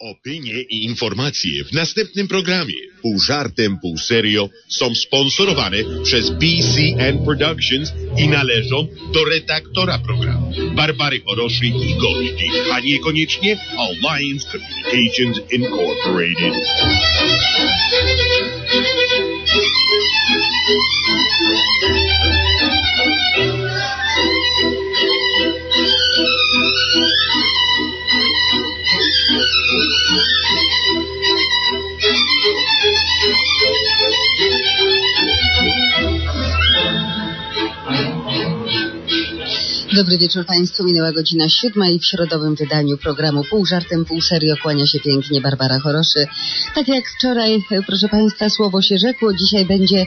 Opinie i informacje w następnym programie. Pół żartem, pół serio są sponsorowane przez BCN Productions i należą do redaktora programu. Barbary Choroszy i gości, a niekoniecznie Alliance Communications Incorporated. Dobry wieczór Państwu. Minęła godzina siódma i w środowym wydaniu programu Pół żartem, pół serio kłania się pięknie Barbara Choroszy. Tak jak wczoraj, proszę Państwa, słowo się rzekło, dzisiaj będzie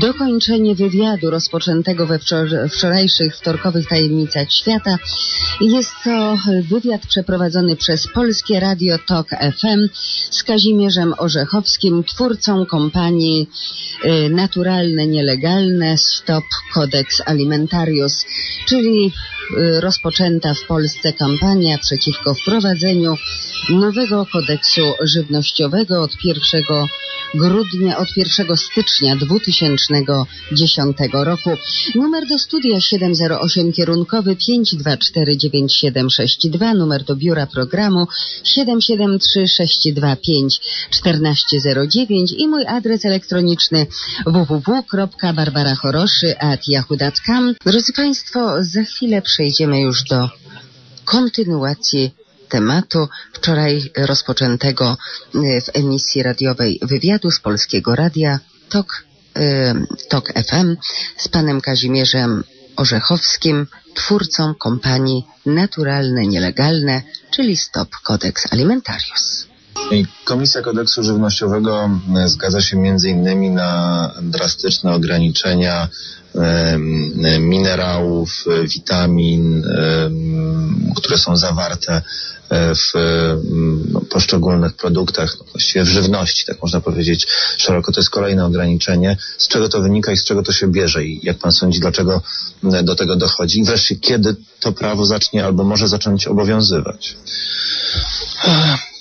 dokończenie wywiadu rozpoczętego we wczor- wczorajszych wtorkowych tajemnicach świata. Jest to wywiad przeprowadzony przez Polskie Radio Tok FM z Kazimierzem Orzechowskim, twórcą kompanii y, Naturalne Nielegalne Stop Codex Alimentarius, czyli rozpoczęta w Polsce kampania przeciwko wprowadzeniu nowego kodeksu żywnościowego od 1 grudnia, od 1 stycznia 2010 roku. Numer do studia 708 kierunkowy 5249762, numer do biura programu 773 625 1409 i mój adres elektroniczny www.barbarachoroszy.yahoo.com. Drodzy Państwo, za chwilę przejdziemy już do kontynuacji tematu wczoraj rozpoczętego y, w emisji radiowej wywiadu z Polskiego Radia TOK, y, TOK FM z panem Kazimierzem Orzechowskim, twórcą kompanii Naturalne Nielegalne, czyli Stop Codex Alimentarius. Komisja Kodeksu Żywnościowego e, zgadza się innymi na drastyczne ograniczenia minerałów, e, witamin, które są zawarte e, w no, poszczególnych produktach, no, właściwie w żywności, tak można powiedzieć szeroko. To jest kolejne ograniczenie. Z czego to wynika i z czego to się bierze i jak pan sądzi, dlaczego do tego dochodzi? I wreszcie, kiedy to prawo zacznie albo może zacząć obowiązywać?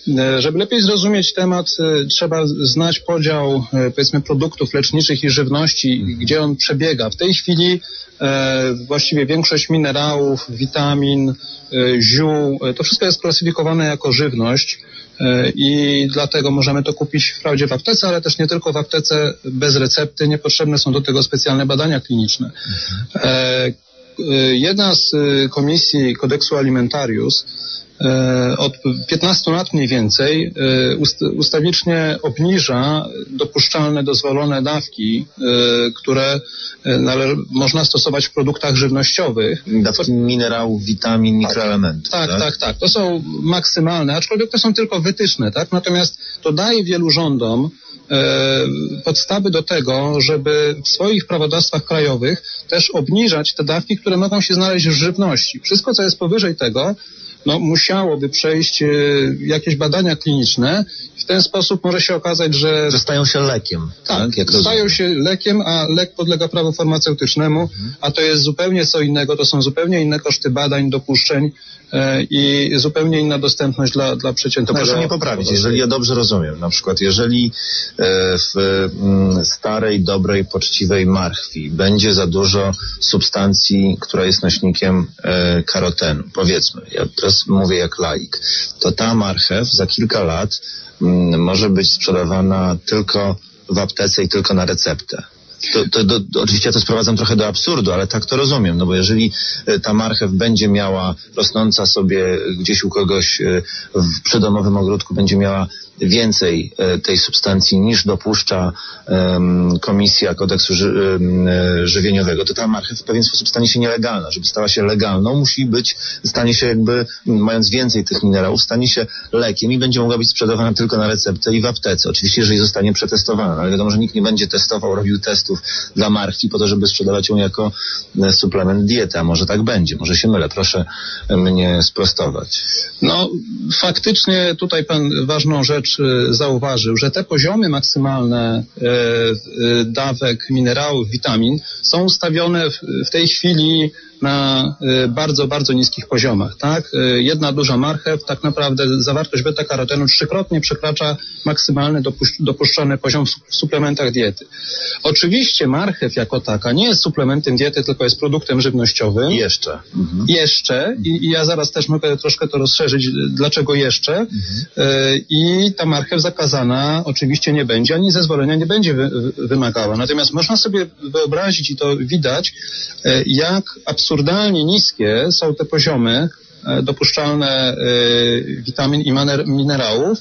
E, Żeby lepiej zrozumieć temat, e, trzeba znać podział, e, powiedzmy, produktów leczniczych i żywności, gdzie on przebiega. W tej chwili właściwie większość minerałów, witamin, ziół, to wszystko jest klasyfikowane jako żywność i dlatego możemy to kupić wprawdzie w aptece, ale też nie tylko w aptece bez recepty. Niepotrzebne są do tego specjalne badania kliniczne. E, Jedna z komisji kodeksu alimentarius e, od 15 lat mniej więcej e, ust, ustawicznie obniża dopuszczalne, dozwolone dawki, e, które e, nale, można stosować w produktach żywnościowych. Dawki minerałów, witamin, mikroelementów. Tak, tak, tak. To są maksymalne, aczkolwiek to są tylko wytyczne, tak? Natomiast to daje wielu rządom e, podstawy do tego, żeby w swoich prawodawstwach krajowych też obniżać te dawki, które mogą się znaleźć w żywności. Wszystko, co jest powyżej tego, no, musiałoby przejść e, jakieś badania kliniczne. W ten sposób może się okazać, że Że stają się lekiem. Tak, tak, stają się lekiem, a lek podlega prawu farmaceutycznemu, a to jest zupełnie co innego, to są zupełnie inne koszty badań, dopuszczeń e, i zupełnie inna dostępność dla, dla To przeciętnego. proszę mnie poprawić, jeżeli ja dobrze rozumiem. Na przykład, jeżeli e, w mm, starej, dobrej, poczciwej marchwi będzie za dużo substancji, która jest nośnikiem e, karotenu, powiedzmy, ja mówię jak laik, to ta marchew za kilka lat mm, może być sprzedawana tylko w aptece i tylko na receptę. To, to, oczywiście to sprowadzam trochę do absurdu, ale tak to rozumiem, no bo jeżeli e, ta marchew będzie miała, rosnąca sobie gdzieś u kogoś e, w przydomowym ogródku, będzie miała więcej e, tej substancji niż dopuszcza Komisja Kodeksu e, Żywieniowego, to ta marchew w pewien sposób stanie się nielegalna. Żeby stała się legalną, musi być, stanie się jakby, mając więcej tych minerałów, stanie się lekiem i będzie mogła być sprzedawana tylko na receptę i w aptece. Oczywiście, jeżeli zostanie przetestowana, ale wiadomo, że nikt nie będzie testował, robił testów dla marchwi po to, żeby sprzedawać ją jako e, suplement diety, a może tak będzie, może się mylę, proszę mnie sprostować. No, faktycznie tutaj pan ważną rzecz też zauważył, że te poziomy maksymalne dawek minerałów, witamin są ustawione w tej chwili na bardzo, bardzo niskich poziomach, tak? Jedna duża marchew, tak naprawdę zawartość beta-karotenu trzykrotnie przekracza maksymalny dopuszczony poziom w suplementach diety. Oczywiście marchew jako taka nie jest suplementem diety, tylko jest produktem żywnościowym. Jeszcze. Mhm. Jeszcze i, i, ja zaraz też mogę troszkę to rozszerzyć, dlaczego jeszcze. Mhm. I ta marchew zakazana oczywiście nie będzie, ani zezwolenia nie będzie wy, wymagała. Natomiast można sobie wyobrazić i to widać, jak absurdalnie niskie są te poziomy e, dopuszczalne e, witamin i minerałów,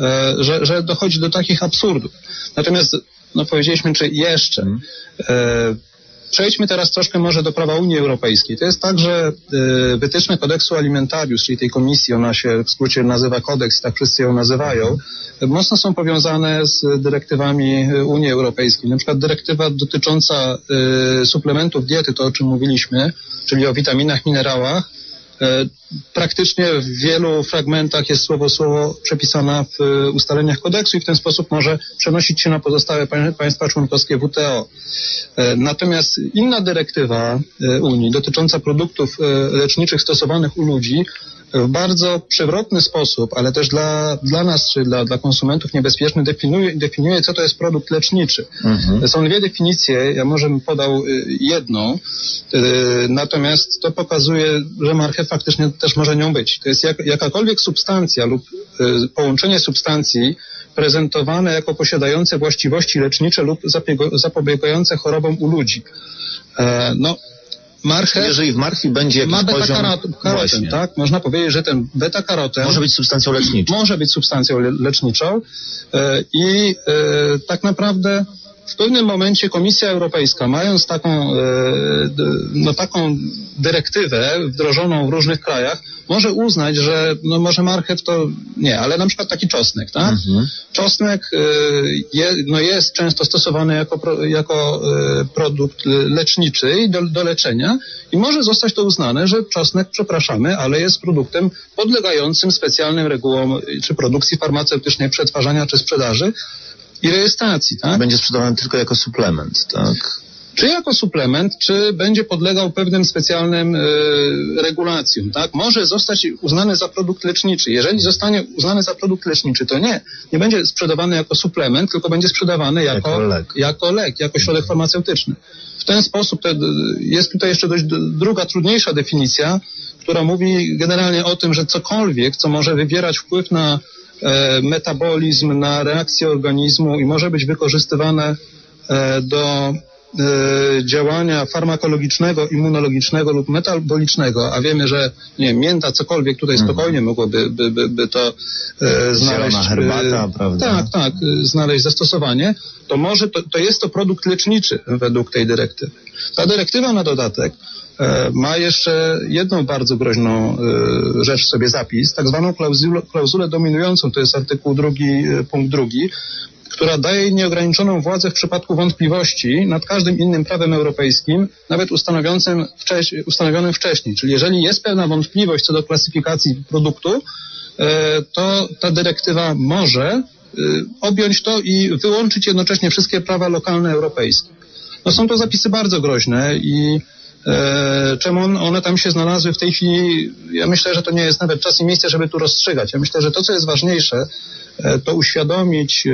e, że, że dochodzi do takich absurdów. Natomiast, no powiedzieliśmy, czy jeszcze. Przejdźmy teraz troszkę może do prawa Unii Europejskiej. To jest tak, że wytyczne kodeksu alimentarius, czyli tej komisji, ona się w skrócie nazywa kodeks, tak wszyscy ją nazywają, mocno są powiązane z dyrektywami Unii Europejskiej. Na przykład dyrektywa dotycząca suplementów diety, to o czym mówiliśmy, czyli o witaminach, minerałach, praktycznie w wielu fragmentach jest słowo słowo przepisana w e, ustaleniach kodeksu i w ten sposób może przenosić się na pozostałe państwa członkowskie WTO. E, natomiast inna dyrektywa Unii dotycząca produktów leczniczych stosowanych u ludzi w bardzo przewrotny sposób, ale też dla, dla nas, czy dla, dla konsumentów niebezpieczny, definiuje, definiuje, co to jest produkt leczniczy. Mhm. Są dwie definicje, ja może bym podał y, jedną, y, natomiast to pokazuje, że marchew faktycznie też może nią być. To jest jak, jakakolwiek substancja lub y, połączenie substancji prezentowane jako posiadające właściwości lecznicze lub zapobiegające chorobom u ludzi. E, no, marchew... Jeżeli w marchwi będzie jakiś ma beta-karoten, tak? Można powiedzieć, że ten beta-karoten... Może być substancją leczniczą. Może być substancją le leczniczą e, i e, tak naprawdę w pewnym momencie Komisja Europejska, mając taką, e, no, taką dyrektywę wdrożoną w różnych krajach, może uznać, że no, może marchew to nie, ale na przykład taki czosnek, tak? Mhm. Czosnek e, je, no, jest często stosowany jako, jako e, produkt leczniczy do, do leczenia i może zostać to uznane, że czosnek, przepraszamy, ale jest produktem podlegającym specjalnym regułom czy produkcji farmaceutycznej, przetwarzania czy sprzedaży, i rejestracji, tak? Będzie sprzedawany tylko jako suplement, tak? Czy jako suplement, czy będzie podlegał pewnym specjalnym y, regulacjom, tak? Może zostać uznany za produkt leczniczy. Jeżeli zostanie uznany za produkt leczniczy, to nie. Nie będzie sprzedawany jako suplement, tylko będzie sprzedawany jako, jako lek, jako, lek, jako środek farmaceutyczny. W ten sposób to, jest tutaj jeszcze dość druga, trudniejsza definicja, która mówi generalnie o tym, że cokolwiek, co może wywierać wpływ na E, metabolizm, na reakcję organizmu i może być wykorzystywane e, do e, działania farmakologicznego, immunologicznego lub metabolicznego, a wiemy, że nie wiem, mięta, cokolwiek tutaj mhm. spokojnie mogłoby by, by, by to e, znaleźć. Zielona herbata, e, prawda? Tak, tak, znaleźć zastosowanie, to może to, to jest to produkt leczniczy według tej dyrektywy. Ta dyrektywa na dodatek E, ma jeszcze jedną bardzo groźną e, rzecz sobie zapis, tak zwaną klauzulę, klauzulę dominującą, to jest artykuł drugi, e, punkt drugi, która daje nieograniczoną władzę w przypadku wątpliwości nad każdym innym prawem europejskim, nawet ustanowionym, wcześ, ustanowionym wcześniej. Czyli jeżeli jest pewna wątpliwość co do klasyfikacji produktu, to ta dyrektywa może objąć to i wyłączyć jednocześnie wszystkie prawa lokalne europejskie. No są to zapisy bardzo groźne i E, czemu one tam się znalazły w tej chwili? Ja myślę, że to nie jest nawet czas i miejsce, żeby tu rozstrzygać. Ja myślę, że to, co jest ważniejsze, e, to uświadomić e,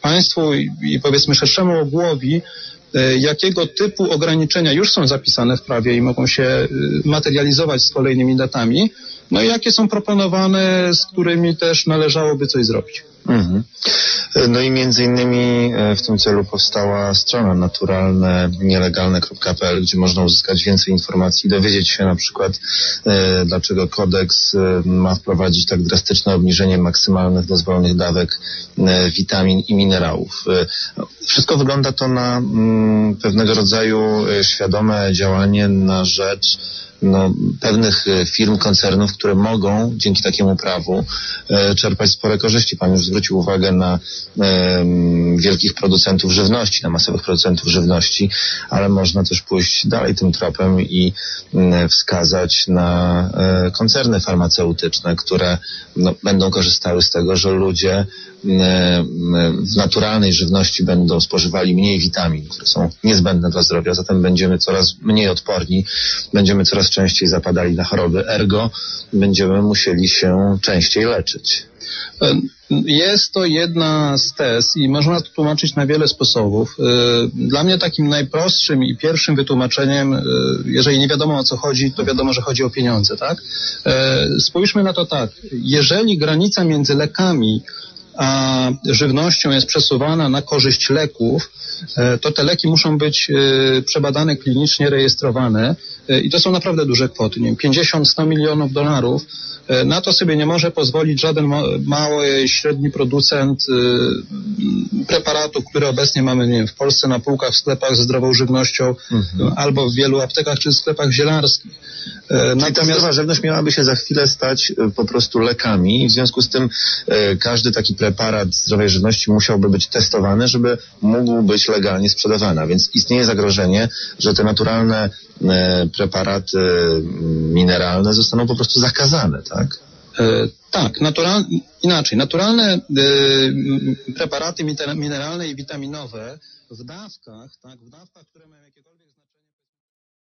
państwu i powiedzmy szerszemu ogółowi, jakiego typu ograniczenia już są zapisane w prawie i mogą się materializować z kolejnymi datami, no i jakie są proponowane, z którymi też należałoby coś zrobić. Mhm. No i między innymi e, w tym celu powstała strona naturalne nielegalne.pl, gdzie można uzyskać więcej informacji, dowiedzieć się na przykład, e, dlaczego kodeks e, ma wprowadzić tak drastyczne obniżenie maksymalnych dozwolonych dawek witamin i minerałów. Wszystko wygląda to na mm, pewnego rodzaju świadome działanie na rzecz no, pewnych firm, koncernów, które mogą dzięki takiemu prawu czerpać spore korzyści. Pan już zwrócił uwagę na wielkich producentów żywności, na masowych producentów żywności, ale można też pójść dalej tym tropem i mm, wskazać na e, koncerny farmaceutyczne, które no, będą korzystały z tego, że ludzie mm, w naturalnej żywności będą spożywali mniej witamin, które są niezbędne dla zdrowia, zatem będziemy coraz mniej odporni, będziemy coraz częściej zapadali na choroby, ergo będziemy musieli się częściej leczyć. Jest to jedna z tez i można to tłumaczyć na wiele sposobów. Dla mnie takim najprostszym i pierwszym wytłumaczeniem, e, jeżeli nie wiadomo o co chodzi, to wiadomo, że chodzi o pieniądze, tak? E, Spójrzmy na to tak. Jeżeli granica między lekami a żywnością jest przesuwana na korzyść leków, e, to te leki muszą być przebadane klinicznie, rejestrowane i to są naprawdę duże kwoty, nie wiem, 50-100 milionów dolarów. E, Na to sobie nie może pozwolić żaden ma- mały, średni producent e, preparatów, które obecnie mamy nie wiem, w Polsce na półkach w sklepach ze zdrową żywnością albo w wielu aptekach czy sklepach zielarskich. E, Czyli ta zdrowa żywność miałaby się za chwilę stać e, po prostu lekami. W związku z tym e, każdy taki preparat zdrowej żywności musiałby być testowany, żeby mógł być legalnie sprzedawany. Więc istnieje zagrożenie, że te naturalne e, preparaty mm, mineralne zostaną po prostu zakazane, tak? E, tak, inaczej. Naturalne e, preparaty mineralne i witaminowe w dawkach, tak, w dawkach, które mają jakiekolwiek.